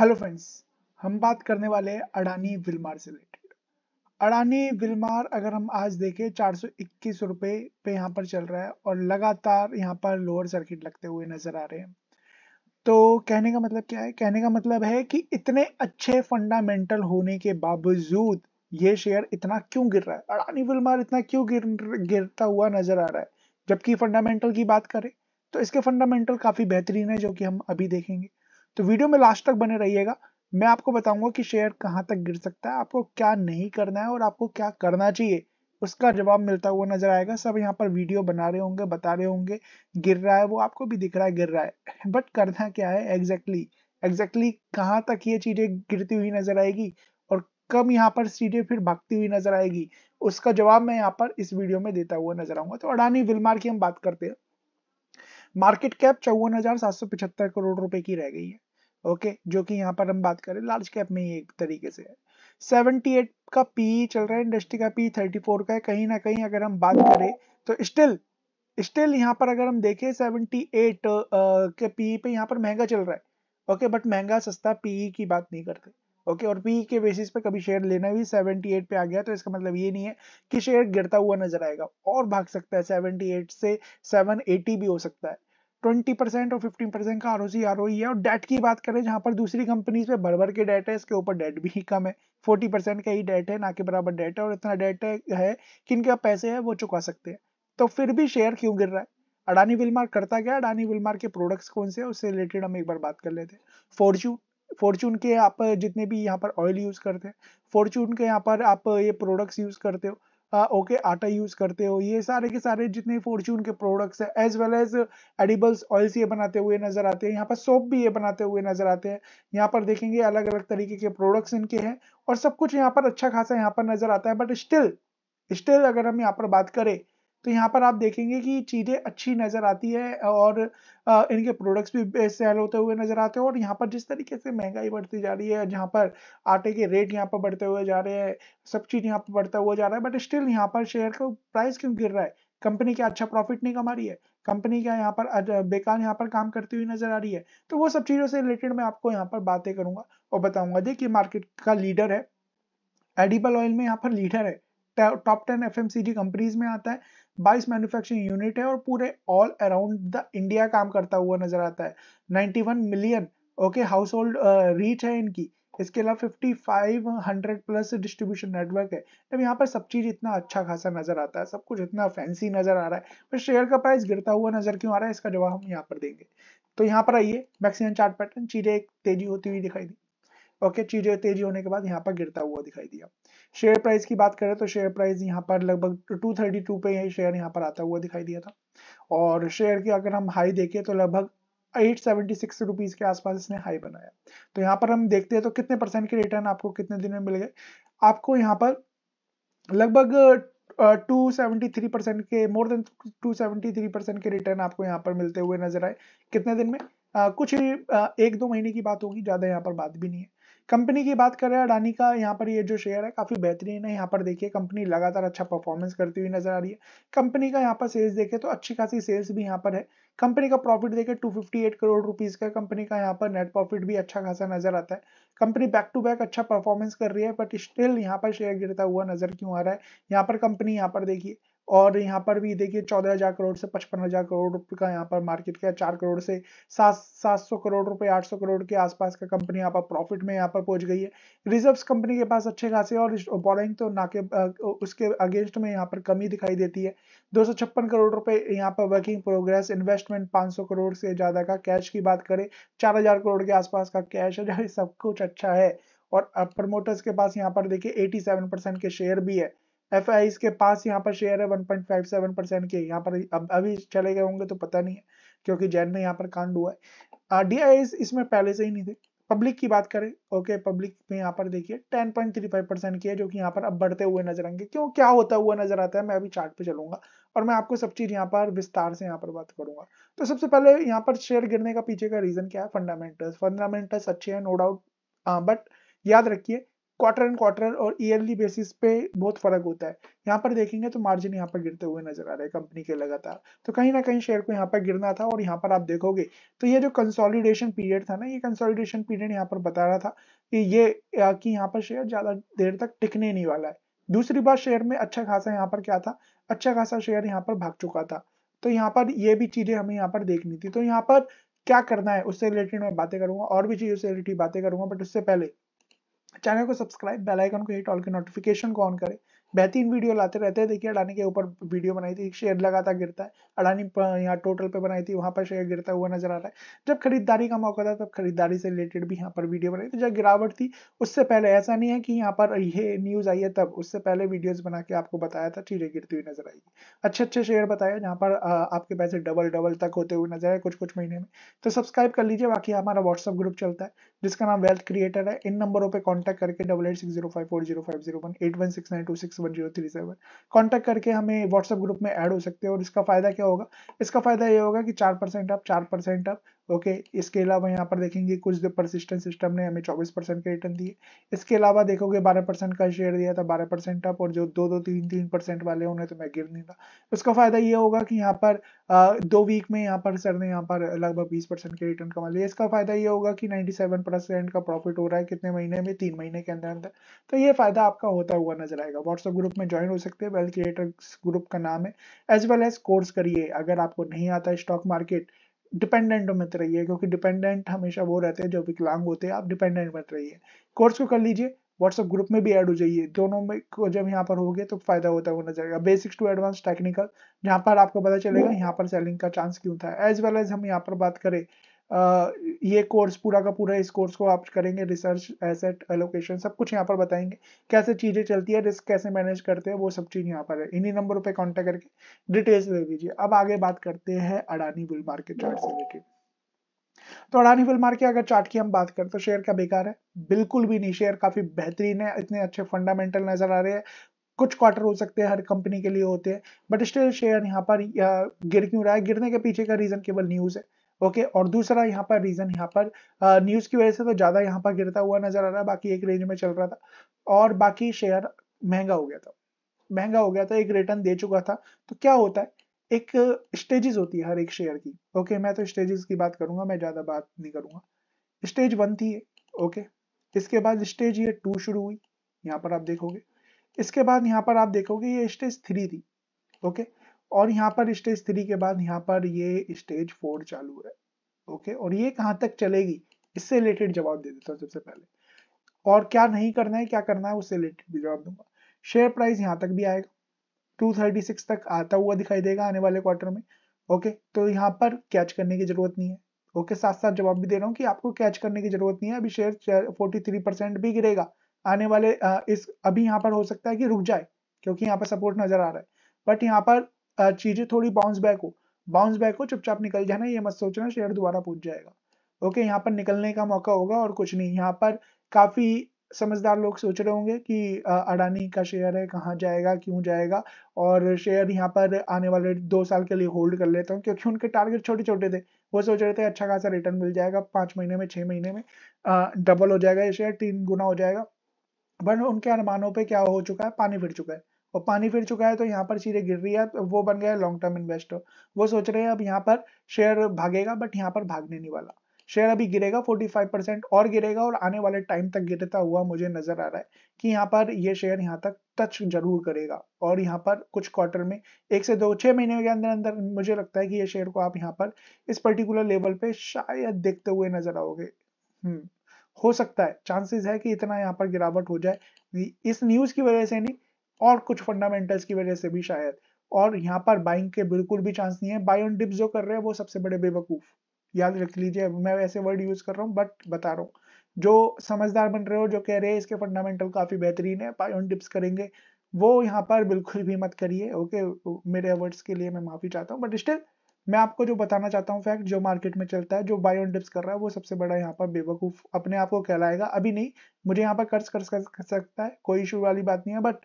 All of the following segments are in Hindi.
हेलो फ्रेंड्स हम बात करने वाले हैं अडानी विलमार से रिलेटेड अडानी विलमार अगर हम आज देखें, चार सौ इक्कीस रुपए पे यहाँ पर चल रहा है और लगातार यहाँ पर लोअर सर्किट लगते हुए नज़र आ रहे हैं। तो कहने का मतलब क्या है? कहने का मतलब है कि इतने अच्छे फंडामेंटल होने के बावजूद ये शेयर इतना क्यों गिर रहा है? अडानी विलमार इतना क्यों गिर, गिरता हुआ नज़र आ रहा है? जबकि फंडामेंटल की बात करें तो इसके फंडामेंटल काफ़ी बेहतरीन है, जो कि हम अभी देखेंगे। तो वीडियो में लास्ट तक बने रहिएगा। मैं आपको बताऊँगा कि शेयर कहाँ तक गिर सकता है, आपको क्या नहीं करना है और आपको क्या करना चाहिए। उसका जवाब मिलता हुआ नज़र आएगा। सब यहाँ पर वीडियो बना रहे होंगे, बता रहे होंगे, गिर रहा है वो, आपको भी दिख रहा है गिर रहा है। बट करना क्या है? एग्जैक्टली एग्जैक्टली कहाँ तक ये चीज़ें गिरती हुई नज़र आएगी और कब यहाँ पर चीज़ें फिर भागती हुई नज़र आएगी, उसका जवाब मैं यहाँ पर इस वीडियो में देता हुआ नज़र आऊँगा। तो अडानी विलमार की हम बात करते हैं। मार्केट कैप चौवन करोड़ रुपए की रह गई है। ओके, जो कि यहाँ पर हम बात करें लार्ज कैप में ही एक तरीके से है। 78 का पी चल रहा है इंडस्ट्री का पी 34 का है, कहीं ना कहीं अगर हम बात करें तो स्टिल स्टिल यहाँ पर अगर हम देखें 78 के पी पे यहाँ पर महँगा चल रहा है। ओके बट महँगा, सस्ता पीई की बात नहीं करते। ओके, और पी के बेसिस पे कभी शेयर लेना भी 78 पे आ गया तो इसका मतलब ये नहीं है कि शेयर गिरता हुआ नज़र आएगा, और भाग सकता है 78 से 780 भी हो सकता है। ट्वेंटी परसेंट और फिफ्टीन परसेंट का आरओसी आरओई है। और डेट की बात करें, जहाँ पर दूसरी कंपनीज़ पे भर के डेट है, इसके ऊपर डेट भी कम है। फोर्टी परसेंट का ही डेट है, ना के बराबर डेट है। और इतना डेट है कि इनके पैसे है, वो चुका सकते हैं। तो फिर भी शेयर क्यों गिर रहा है? अडानी विलमार करता क्या अडानी विलमार के प्रोडक्ट्स कौन से उससे रिलेटेड हम एक बार बात कर लेते हैं। फॉर्चून फॉर्चून के आप जितने भी यहाँ पर ऑयल यूज़ करते हैं फॉर्चून के यहाँ पर आप ये प्रोडक्ट्स यूज़ करते हो। ओके, आटा यूज़ करते हो। ये सारे के सारे जितने फॉर्चून के प्रोडक्ट्स है as well as edibles oils ये बनाते हुए नज़र आते हैं। यहाँ पर सोप भी ये बनाते हुए नज़र आते हैं। यहाँ पर देखेंगे अलग अलग तरीके के प्रोडक्ट्स इनके हैं और सब कुछ यहाँ पर अच्छा खासा यहाँ पर नज़र आता है। बट स्टिल स्टिल अगर हम यहाँ पर बात करें तो यहाँ पर आप देखेंगे कि चीज़ें अच्छी नज़र आती है और इनके प्रोडक्ट्स भी सेल होते हुए नज़र आते हैं और यहाँ पर जिस तरीके से महँगाई बढ़ती जा रही है, जहाँ पर आटे के रेट यहाँ पर बढ़ते हुए जा रहे हैं, सब चीज़ यहाँ पर बढ़ता हुआ जा रहा है बट स्टिल यहाँ पर शेयर का प्राइस क्यों गिर रहा है? कंपनी क्या अच्छा प्रॉफिट नहीं कमा रही है? कंपनी क्या यहाँ पर बेकार यहाँ पर काम करती हुई नज़र आ रही है? तो वो सब चीज़ों से रिलेटेड मैं आपको यहाँ पर बातें करूँगा और बताऊँगा। देखिए मार्केट का लीडर है एडिबल ऑयल में यहाँ पर लीडर है। टॉप टेन एफ़ कंपनीज़ में आता है 22 मैन्युफैक्चरिंग यूनिट है और पूरे ऑल अराउंड द इंडिया काम करता हुआ नज़र आता है। 91 million okay household reach है इनकी। इसके अलावा 5500 प्लस डिस्ट्रीब्यूशन नेटवर्क है। अब यहाँ पर सब चीज़ इतना अच्छा खासा नज़र आता है, सब कुछ इतना फैंसी नज़र आ रहा है, पर शेयर का प्राइस गिरता हुआ नज़र क्यों आ रहा है, इसका जवाब हम यहाँ पर देंगे। तो यहाँ पर आइए मैक्सिमम चार्ट पैटर्न चीज़ें तेज़ी होती हुई दिखाई दी। ओके चीज़ें तेज़ी होने के बाद यहाँ पर गिरता हुआ दिखाई दिया। शेयर प्राइस की बात करें तो शेयर प्राइस यहाँ पर लगभग 232 पे यही शेयर यहाँ पर आता हुआ दिखाई दिया था। और शेयर की अगर हम हाई देखें तो लगभग 876 रुपीज़ के आसपास इसने हाई बनाया। तो यहाँ पर हम देखते हैं तो कितने परसेंट के रिटर्न आपको कितने दिन में मिल गए। आपको यहाँ पर लगभग टू सेवेंटी थ्री परसेंट के more than two seventy three percent के रिटर्न आपको यहाँ पर मिलते हुए नज़र आए। कितने दिन में? आ, कुछ ही एक दो महीने की बात होगी ज़्यादा यहाँ पर बात भी नहीं है। कंपनी की बात करें अडानी का यहाँ पर ये जो शेयर है काफ़ी बेहतरीन है। यहाँ पर देखिए, कंपनी लगातार अच्छा परफॉर्मेंस करती हुई नज़र आ रही है। कंपनी का यहाँ पर सेल्स देखे तो अच्छी खासी सेल्स भी यहाँ पर है। कंपनी का प्रॉफिट देखे 258 करोड़ रुपीस का कंपनी का यहाँ पर नेट प्रॉफिट भी अच्छा खासा नज़र आता है। कंपनी बैक टू बैक अच्छा परफॉर्मेंस कर रही है बट स्टिल यहाँ पर शेयर गिरता हुआ नज़र क्यों आ रहा है? यहाँ पर कंपनी यहाँ पर देखिए और यहाँ पर भी देखिए चौदह हज़ार करोड़ से पचपन हज़ार करोड़ रुपए का यहाँ पर मार्केट का चार करोड़ से सात सात सौ करोड़ रुपए, आठ सौ करोड़ के आसपास का कंपनी यहाँ पर प्रॉफिट में यहाँ पर पहुँच गई है। रिजर्व्स कंपनी के पास अच्छे खासे और बोरिंग तो ना के उसके अगेंस्ट में यहाँ पर कमी दिखाई देती है। दो सौ छप्पन करोड़ रुपए यहाँ पर वर्किंग प्रोग्रेस इन्वेस्टमेंट पाँच सौ करोड़ से ज़्यादा का कैश की बात करें, चार हज़ार करोड़ के आसपास का कैश है सब कुछ अच्छा है। और प्रमोटर्स के पास यहाँ पर देखिए 87 परसेंट के शेयर भी है। एफ़ के पास यहाँ पर शेयर है 1.57 परसेंट के। यहाँ पर अब, अभी चले गए होंगे तो पता नहीं है, क्योंकि जैन में यहाँ पर कांड हुआ है। डी इसमें पहले से ही नहीं थे। पब्लिक की बात करें ओके पब्लिक में यहाँ पर देखिए 10.35 परसेंट की है, जो कि यहाँ पर अब बढ़ते हुए नज़र आएँगे। क्यों? क्या होता हुआ नज़र आता है, मैं अभी चार्ट पे चलूँगा और मैं आपको सब चीज़ यहाँ पर विस्तार से यहाँ पर बात करूँगा। तो सबसे पहले यहाँ पर शेयर गिरने का पीछे का रीजन क्या है? फंडामेंटल्स फंडामेंटल्स अच्छे हैं नो डाउट बट याद रखिए क्वार्टर एंड क्वार्टर और ईयरली बेसिस पे बहुत फ़र्क होता है यहाँ पर देखेंगे तो मार्जिन यहाँ पर गिरते हुए नज़र आ रहे हैं कंपनी के लगातार तो कहीं ना कहीं शेयर को यहाँ पर गिरना था और यहाँ पर आप देखोगे तो ये जो कंसोलिडेशन पीरियड था ना ये कंसोलिडेशन पीरियड यहाँ पर बता रहा था कि ये कि यहाँ पर शेयर ज़्यादा देर तक टिकने नहीं वाला है दूसरी बात शेयर में अच्छा खासा यहाँ पर क्या था अच्छा खासा शेयर यहाँ पर भाग चुका था तो यहाँ पर ये भी चीज़ें हमें यहाँ पर देखनी थी तो यहाँ पर क्या करना है उससे रिलेटेड मैं बातें करूँगा और भी चीज़ों से रिलेटेड बातें करूँगा बट उससे पहले चैनल को सब्सक्राइब, बेल आइकन को हिट, ऑल के नोटिफिकेशन को ऑन करें। बेहतरीन वीडियो लाते रहते हैं। देखिए, अडानी के ऊपर वीडियो बनाई थी। शेयर लगातार गिरता है। अडानी यहाँ टोटल पे बनाई थी। वहाँ पर शेयर गिरता हुआ नज़र आ रहा है। जब खरीदारी का मौका था, तब खरीदारी से रिलेटेड भी यहाँ पर वीडियो बनाई थी। जब गिरावट थी, उससे पहले ऐसा नहीं है कि यहाँ पर ये न्यूज़ आई है तब। उससे पहले वीडियोज़ बना के आपको बताया था, चीज़ें गिरती हुई नज़र आएगी। अच्छे अच्छे शेयर बताए, जहाँ पर आपके पैसे डबल डबल तक होते हुए नज़र आए कुछ कुछ महीने में। तो सब्सक्राइब कर लीजिए। बाकी हमारा व्हाट्सअप ग्रुप चलता है, जिसका नाम वेल्थ क्रिएटर है। इन नंबरों पर कॉन्टैक्ट करके double eight six zero five four zero five zero one eight one six nine two six one zero three seven contact करके हमें व्हाट्सएप ग्रुप में ऐड हो सकते हैं और इसका फ़ायदा क्या होगा? इसका फ़ायदा ये होगा कि चार परसेंट आप चार परसेंट अप ओके इसके अलावा यहाँ पर देखेंगे कुछ परसिस्टेंट सिस्टम ने हमें 24 परसेंट के रिटर्न दिए इसके अलावा देखोगे 12 परसेंट का शेयर दिया था 12 परसेंट अप और जो दो दो, तीन तीन परसेंट वाले उन्हें तो मैं गिर नहीं था। उसका फ़ायदा ये होगा कि यहाँ पर दो वीक में यहाँ पर सर ने यहाँ पर लगभग बीस परसेंट के रिटर्न कमा लिया इसका फ़ायदा ये होगा कि नाइन्टी का प्रॉफिट हो रहा है कितने महीने में? तीन महीने के अंदर अंदर। तो ये फ़ायदा आपका होता हुआ नज़र आएगा। व्हाट्सएप ग्रुप में ज्वाइन हो सकते हैं वेल क्रिएटर ग्रुप का नाम है एज वेल एज कोर्स करिए। अगर आपको नहीं आता स्टॉक मार्केट डिपेंडेंट मत रहिए क्योंकि डिपेंडेंट हमेशा वो रहते हैं जो विकलांग होते हैं आप डिपेंडेंट मत रहिए। कोर्स को कर लीजिए व्हाट्सएप ग्रुप में भी ऐड हो जाइए। दोनों में को जब यहाँ पर होगे तो फ़ायदा होता हुआ नज़र आएगा बेसिक्स टू एडवांस टेक्निकल जहाँ पर आपको पता चलेगा यहाँ पर सेलिंग का चांस क्यों था? एज वेल एज हम यहाँ पर बात करें ये कोर्स पूरा का पूरा इस कोर्स को आप करेंगे रिसर्च एसेट एलोकेशन सब कुछ यहाँ पर बताएँगे। कैसे चीज़ें चलती है रिस्क कैसे मैनेज करते हैं, वो सब चीज़ यहाँ पर है। इन्हीं नंबरों पे कांटेक्ट करके डिटेल्स ले लीजिए अब आगे बात करते हैं अडानी बुल मार्केट चार्ट से रिलेटेड तो अडानी बुल मार्केट अगर चार्ट की हम बात करें तो शेयर का बेकार है। बिल्कुल भी नहीं। शेयर काफ़ी बेहतरीन है, इतने अच्छे फंडामेंटल नज़र आ रहे हैं। कुछ क्वार्टर हो सकते हैं, हर कंपनी के लिए होते हैं बट स्टिल शेयर यहाँ पर गिर क्यों रहा है? गिरने के पीछे का रीजन केवल न्यूज़ है। ओके और दूसरा यहाँ पर रीजन यहाँ पर न्यूज़ की वजह से तो ज़्यादा यहाँ पर गिरता हुआ नज़र आ रहा है, बाकी एक रेंज में चल रहा था, और बाकी शेयर महँगा हो गया था। महँगा हो गया था, एक रिटर्न दे चुका था तो क्या होता है, एक स्टेजेस होती है हर एक शेयर की। ओके मैं तो स्टेजेस की बात करूँगा, मैं ज़्यादा बात नहीं करूँगा। स्टेज वन थी ओके इसके बाद स्टेज ये टू शुरू हुई, यहाँ पर आप देखोगे, इसके बाद यहाँ पर आप देखोगे ये स्टेज थ्री थी ओके और यहाँ पर स्टेज थ्री के बाद यहाँ पर ये स्टेज फोर चालू है। ओके और ये कहाँ तक चलेगी? इससे रिलेटेड जवाब दे देता हूँ सबसे पहले। और क्या नहीं करना है, क्या करना है, उससे रिलेटेड भी जवाब दूँगा। शेयर प्राइस यहाँ तक भी आएगा। 236 तक आता हुआ दिखाई देगा आने वाले क्वार्टर में। ओके तो यहाँ पर कैच करने की ज़रूरत नहीं है। ओके साथ साथ जवाब भी दे रहा हूँ कि आपको कैच करने की ज़रूरत नहीं है। अभी शेयर 43 परसेंट भी गिरेगा। आने वाले इस, अभी यहाँ पर हो सकता है कि रुक जाए, क्योंकि यहाँ पर सपोर्ट नज़र आ रहा है। बट यहाँ पर चीज़ें थोड़ी बाउंस बैक हो। बाउंस बैक हो, चुपचाप निकल जाना, ये मत सोचना शेयर दोबारा पूछ जाएगा। ओके यहाँ पर निकलने का मौका होगा और कुछ नहीं। यहाँ पर काफ़ी समझदार लोग सोच रहे होंगे कि अडानी का शेयर है, कहाँ जाएगा, क्यों जाएगा? और शेयर यहाँ पर आने वाले दो साल के लिए होल्ड कर लेता हूँ, क्योंकि उनके टारगेट छोटे छोटे थे। वो सोच रहे थे अच्छा खासा रिटर्न मिल जाएगा, पाँच महीने में, छह महीने में डबल हो जाएगा ये शेयर तीन गुना हो जाएगा। बट उनके अनुमानों पर क्या हो चुका है, पानी फिर चुका है। और पानी फिर चुका है तो यहाँ पर चीज़ें गिर रही है वो बन गया लॉन्ग टर्म इन्वेस्टर वो सोच रहे हैं अब यहाँ पर शेयर भागेगा बट यहाँ पर भागने नहीं वाला। शेयर अभी गिरेगा 45 परसेंट और गिरेगा और आने वाले टाइम तक गिरता हुआ मुझे नज़र आ रहा है कि यहाँ पर ये शेयर यहाँ तक टच ज़रूर करेगा। और यहाँ पर कुछ क्वार्टर में एक से दो, छह महीने के अंदर अंदर मुझे लगता है कि ये शेयर को आप यहाँ पर इस पर्टिकुलर लेवल पे शायद देखते हुए नज़र आओगे। हम्म हो सकता है चांसेस है कि इतना यहाँ पर गिरावट हो जाए। इस न्यूज़ की वजह से नहीं और कुछ फंडामेंटल्स की वजह से भी शायद। और यहाँ पर बाइंग के बिल्कुल भी चांस नहीं है। बाय ऑन डिप्स जो कर रहे हैं, वो सबसे बड़े बेवकूफ़। याद रख लीजिए मैं ऐसे वर्ड यूज़ कर रहा हूँ बट बता रहा हूँ। जो समझदार बन रहे हो, जो कह रहे हैं, इसके फंडामेंटल काफ़ी बेहतरीन है। बाय ऑन डिप्स करेंगे। वो यहाँ पर बिल्कुल भी मत करिए ओके मेरे वर्ड्स के लिए मैं माफ़ी चाहता हूँ बट स्टिल मैं आपको जो बताना चाहता हूँ फैक्ट जो मार्केट में चलता है, जो बाय ऑन डिप्स कर रहा है, वो सबसे बड़ा यहाँ पर बेवकूफ़ अपने आप को कहलाएगा। अभी नहीं, मुझे यहाँ पर कर्ज कर सकता है, कोई इशू वाली बात नहीं है बट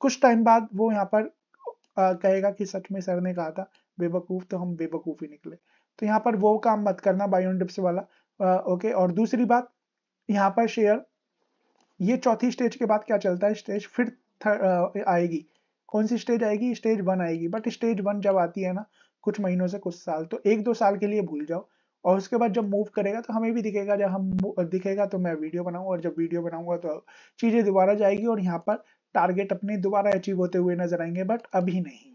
कुछ टाइम बाद वो यहाँ पर आ, कहेगा कि सच में सर ने कहा था बेवकूफ़ तो हम बेवकूफ़ ही निकले। तो यहाँ पर वो काम मत करना बायोन डिप्स वाला आ, ओके और दूसरी बात यहाँ पर शेयर ये चौथी स्टेज के बाद क्या चलता है? स्टेज फिर आएगी। कौन सी स्टेज आएगी? स्टेज वन आएगी। बट स्टेज वन जब आती है ना कुछ महीनों से कुछ साल तो एक दो साल के लिए भूल जाओ। और उसके बाद जब मूव करेगा तो हमें भी दिखेगा जब हम दिखेगा तो मैं वीडियो बनाऊँगा और जब वीडियो बनाऊँगा तो चीज़ें दोबारा जाएगी और यहाँ पर टारगेट अपने दोबारा अचीव होते हुए नज़र आएँगे बट अभी नहीं।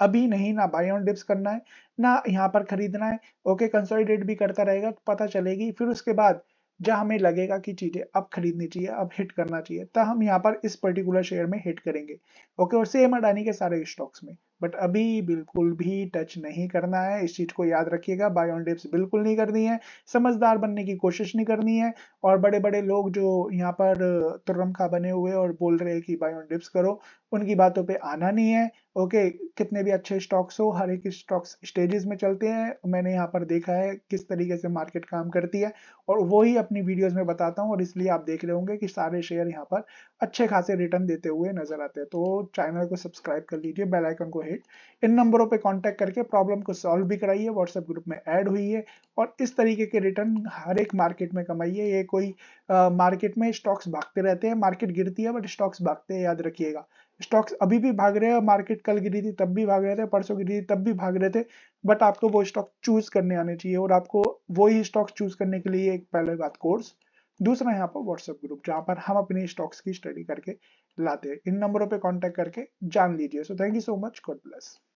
अभी नहीं, ना बाई ऑन डिप्स करना है, ना यहाँ पर खरीदना है। ओके कंसोलिडेट भी करता रहेगा तो पता चलेगी। फिर उसके बाद जब हमें लगेगा कि चीज़ें अब खरीदनी चाहिए, अब हिट करना चाहिए, तब हम यहाँ पर इस पर्टिकुलर शेयर में हिट करेंगे। ओके और सेम अडानी के सारे स्टॉक्स में। बट अभी बिल्कुल भी टच नहीं करना है। इस चीज़ को याद रखिएगा। बाय ऑन डिप्स बिल्कुल नहीं करनी है। समझदार बनने की कोशिश नहीं करनी है। और बड़े बड़े लोग जो यहाँ पर तुर्रमखा बने हुए और बोल रहे हैं कि बाय ऑन डिप्स करो, उनकी बातों पे आना नहीं है। ओके कितने भी अच्छे स्टॉक्स हो, हर एक स्टॉक्स स्टेजेस में चलते हैं। मैंने यहाँ पर देखा है किस तरीके से मार्केट काम करती है। और वो ही अपनी वीडियोस में बताता हूँ। और इसलिए आप देख रहे होंगे कि सारे शेयर यहाँ पर अच्छे खासे रिटर्न देते हुए नज़र आते हैं। तो चैनल को सब्सक्राइब कर लीजिए। बेलाइकन को हिट इन नंबरों पे कांटेक्ट करके प्रॉब्लम को सॉल्व भी कराइए व्हाट्सएप ग्रुप में ऐड हुई है और इस तरीके के रिटर्न हर एक मार्केट में कमाइए। ये कोई आ, मार्केट में स्टॉक्स भागते रहते हैं। मार्केट गिरती है बट स्टॉक्स भागते हैं याद रखिएगा। स्टॉक्स अभी भी भाग रहे हैं मार्केट कल गिरी थी तब भी भाग रहे थे परसों गिरी थी तब भी भाग रहे थे बट आपको वो स्टॉक चूज़ करने आने चाहिए और आपको वही स्टॉक चूज़ करने के लिए एक पहले बात कोर्स दूसरा यहाँ पर व्हाट्सएप ग्रुप जहाँ पर हम अपने स्टॉक्स की स्टडी करके लाते हैं। इन नंबरों पे कांटेक्ट करके जान लीजिए। So thank you so much God bless